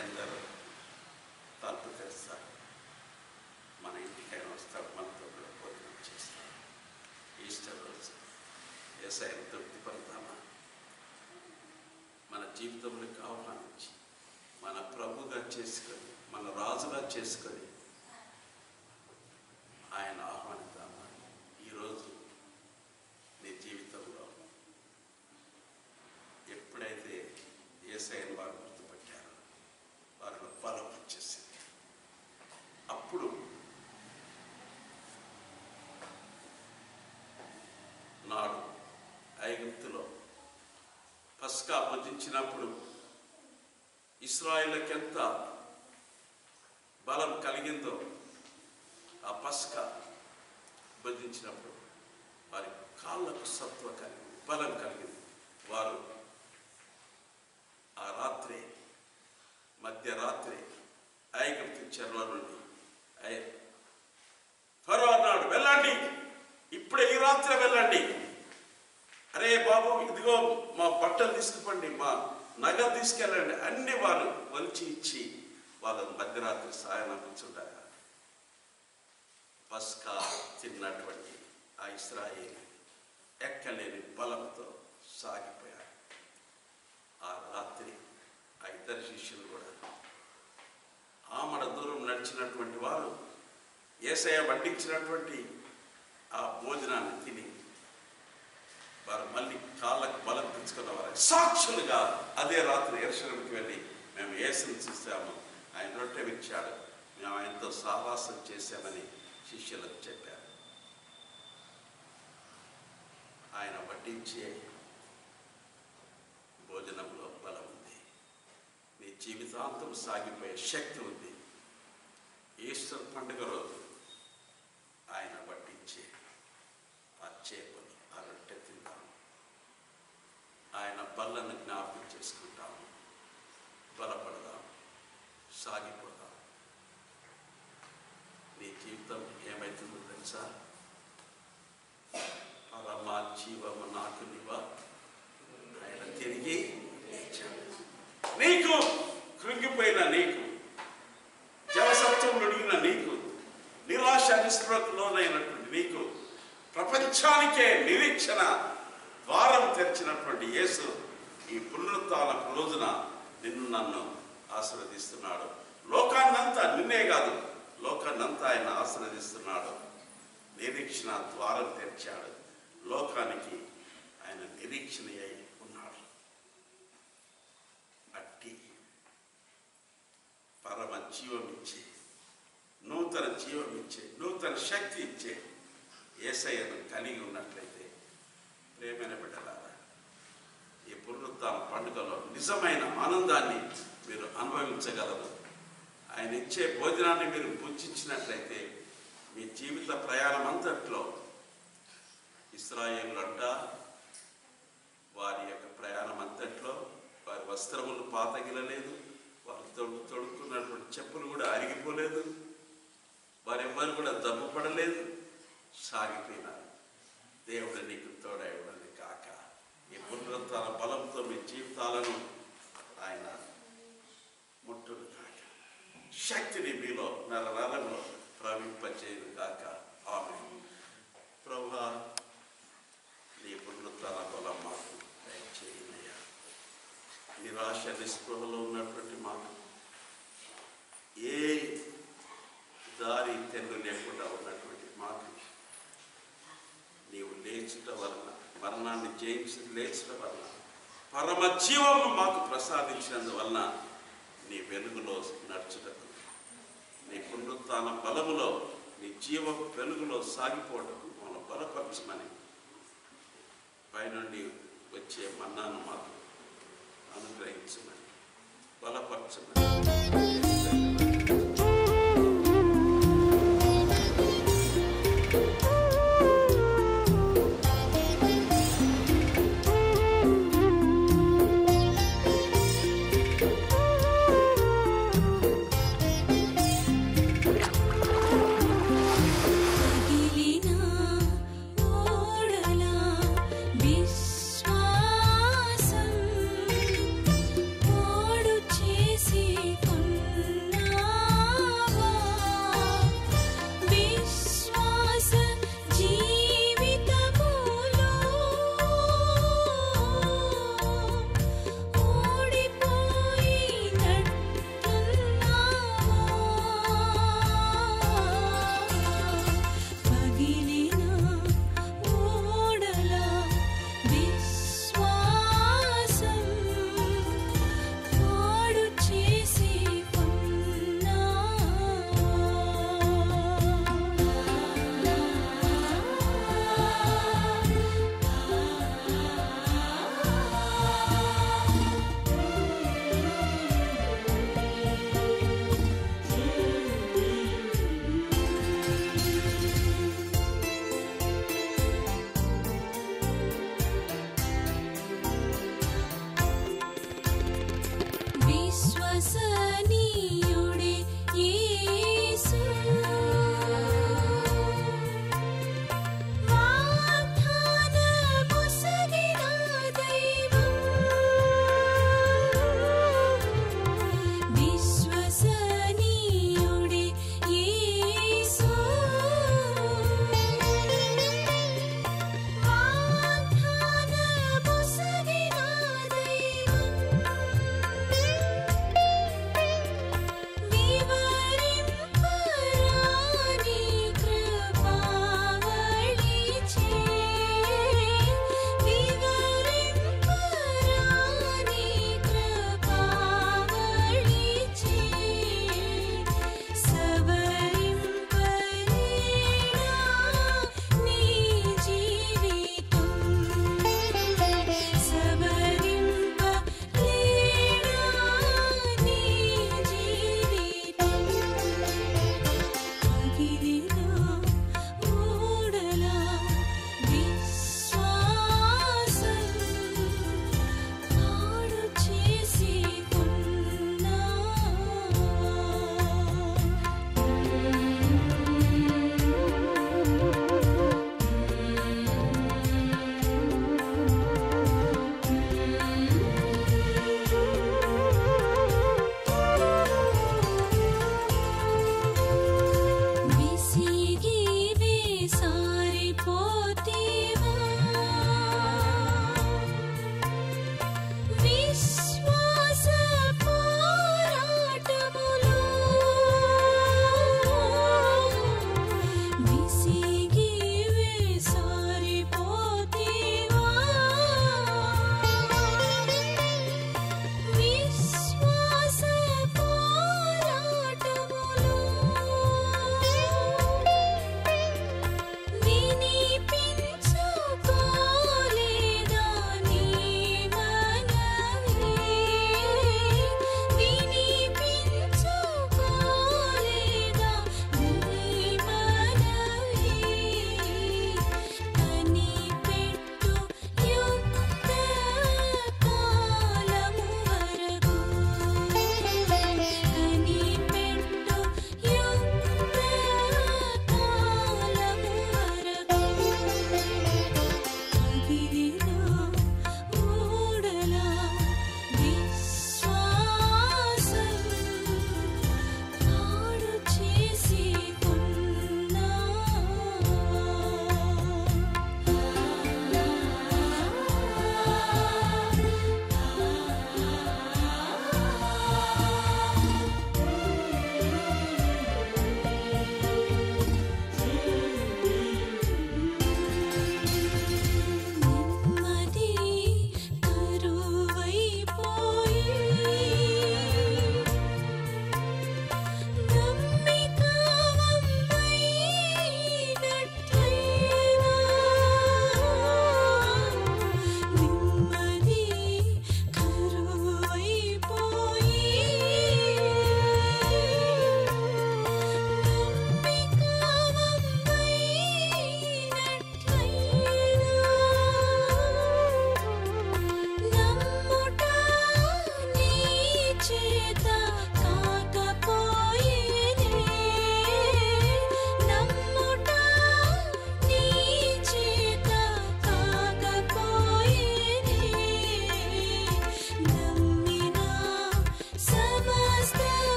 ఎందరో తలుపు తెస్తారు మన ఇంటికైనా వస్తాడు మనతో కూడా భోజనం చేస్తాడు ఈస్టర్ రోజు ఏసైను తృప్తి పడతామా మన జీవితంలోకి ఆహ్వానించి మన ప్రభుగా చేసుకొని మన రాజుగా చేసుకొని ఆయన ఆహ్వానిద్దామా ఈరోజు నీ జీవితంలో ఎప్పుడైతే ఏసైని వారు గుర్తుపట్టారో వారిలో బలం వచ్చేసింది అప్పుడు నాడు ఐగుప్తులో పస్కా భుజించినప్పుడు ఇస్రాయిల్కి ఎంత బలం కలిగిందో ఆ పస్కా భుజించినప్పుడు వారి కాళ్ళకు సత్వ కలిగింది బలం కలిగింది. వారు ఆ రాత్రి మధ్యరాత్రి ఐగుప్తు చెరల నుండి ఐ- ఫరో అన్నాడు వెళ్ళండి ఇప్పుడే ఈ రాత్రి వెళ్ళండి అరే బాబు ఇదిగో మా బట్టలు తీసుకుపండి మా నగ తీసుకెళ్ళండి. అన్ని వారు వలిచి ఇచ్చి వాళ్ళని మధ్యరాత్రి సాయం అందించుండగా పస్కా తిన్నటువంటి ఆ ఇస్రాయేల్ ఎక్కలేని బలంతో సాగిపోయారు. ఆ రాత్రి ఆ ఇద్దరు శిష్యులు కూడా ఆమడ దూరం నడిచినటువంటి వారు ఏసయ వడ్డించినటువంటి ఆ భోజనాన్ని తిని వారు మళ్ళీ కాళ్ళకు బలం తెచ్చుకున్నవారు సాక్షులుగా అదే రాత్రి ఎరుశలంకి వెళ్ళి మేము ఏసును చూసాము. ఆయన రొట్టె విచ్చాడు మేము ఆయనతో సహవాసం చేశామని శిష్యులకు చెప్పారు. ఆయన వడ్డించే భోజనంలో బలం ఉంది. నీ జీవితాంతం సాగిపోయే శక్తి ఉంది ఈస్టర్ పండుగ రోజు ఆయన వడ్డించే సాగిపోతాం నీ జీవితం ఏమవుతుందో తెలుసా పరమ జీవము నాకు ఆయన తిరిగి లేచాడు. నీకు కృంగిపోయిన నీకు జలసత్వం అడిగిన నీకు నిరాశ నిస్పృహకు లోనైనటువంటి నీకు ప్రపంచానికే నిరీక్షణ ద్వారం తెరిచినటువంటి యేసు ఈ పునరుత్థానపు రోజున నిన్ను నన్ను ఆశీర్వదిస్తున్నాడు. లోకాన్నంతా నిన్నే కాదు లోకాన్నంతా ఆయన ఆశీర్వదిస్తున్నాడు. నిరీక్షణ ద్వారం తెరిచాడు. లోకానికి ఆయన నిరీక్షణ అయి ఉన్నాడు. అట్టి పరమ జీవం ఇచ్చే నూతన జీవం ఇచ్చే నూతన శక్తి ఇచ్చే ఏసయ్యను కలిగి ఉన్నట్లయితే ప్రేమైన బిడ్డలారా ఈ పునరుత్థాన పండుగలో నిజమైన ఆనందాన్ని మీరు అనుభవించగలరు. ఆయన ఇచ్చే భోజనాన్ని మీరు భుజించినట్లయితే మీ జీవిత ప్రయాణం అంతట్లో ఇస్రాయేళ్ళంట వారి యొక్క ప్రయాణం అంతట్లో వారి వస్త్రములు పాతగిలలేదు వారు తొడు తొడుక్కున్నటువంటి చెప్పులు కూడా అరిగిపోలేదు వారెవ్వరు కూడా దమ్ము పడలేదు సాగిపోయినారు. దేవుడు నీకు తోడైవడని కాక ఈ పునరుత్న బలంతో మీ జీవితాలను ఆయన ముట్టును కాక శక్తిని మీలో నర నరంలో ప్రవింపచేయను కాక ఆమె ప్రభు నీ పునరుత్న బలం మాకు దయచేయనయ్యా నిరాశ నిస్పృహలో ఉన్నటువంటి మాకు ఏ దారి తెన్ను లేకుండా ఉన్నటువంటి మాకు నీవు లేచుట వలన మరణాన్ని జయించి లేచుట వలన పరమ జీవము మాకు ప్రసాదించినందువలన నీ వెలుగులో నడుచుటకు నీ పునరుత్న బలములో నీ జీవ వెలుగులో సాగిపోవటం మనం బలపరచమని పైనుండి వచ్చే మన్నాను మాకు అనుగ్రహించమని బలపరచమని.